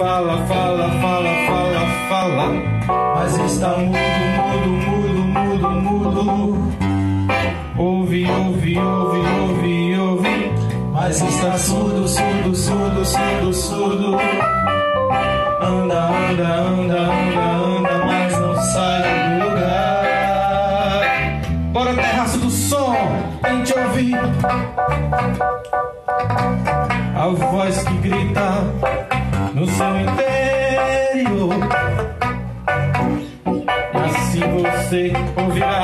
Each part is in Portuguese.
Fala, fala, fala, fala, fala. Mas está mudo, mudo, mudo, mudo, mudo. Ouve, ouve, ouve, ouve, ouve. Mas está surdo, surdo, surdo, surdo, surdo. Anda, anda, anda, anda, anda, mas não sai do lugar. Bora, terraço do som, tente ouvir. A voz que grita no seu interior. E assim você ouvirá.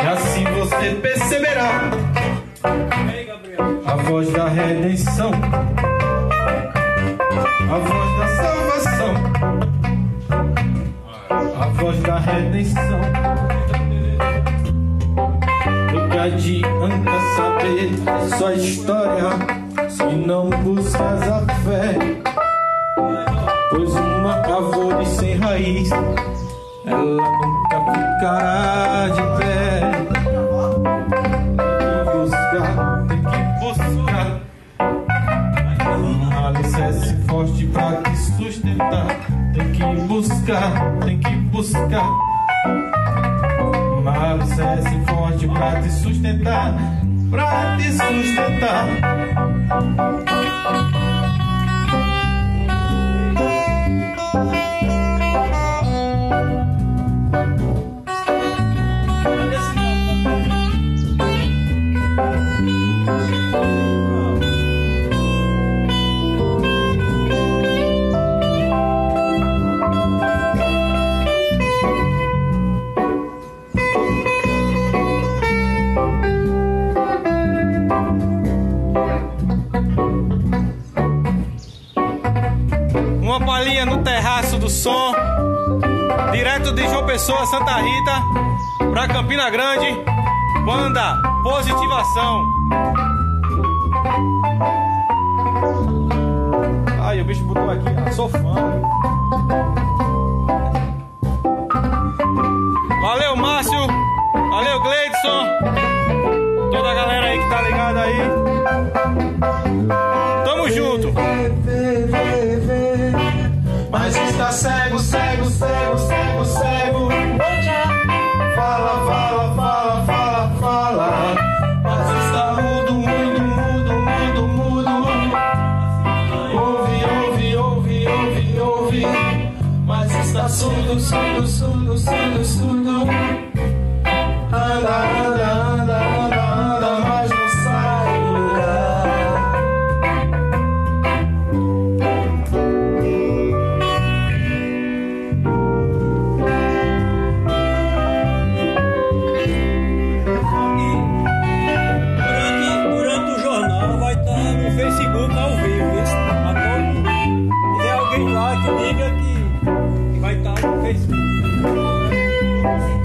E assim você perceberá a voz da redenção, a voz da salvação, a voz da redenção. Do que adianta saber sua história se não buscas a fé? Pois uma árvore sem raiz, ela nunca ficará de pé. Tem que buscar, tem que buscar um alicerce forte pra te sustentar. Tem que buscar, tem que buscar um alicerce forte pra te sustentar, pra te sustentar. Som. Direto de João Pessoa, Santa Rita, pra Campina Grande. Banda Positivação. Ai, o bicho botou aqui, ó. Sou fã. Valeu, Márcio. Valeu, Gleidson. Toda a galera aí que tá ligada aí. Cego, cego, cego, cego, cego. Fala, fala, fala, fala, fala. Mas está mudo, mudo, mudo, mudo, mudo. Ouve, ouve, ouve, ouve, ouve. Mas está surdo, surdo, surdo, surdo, surdo. Anda, guys.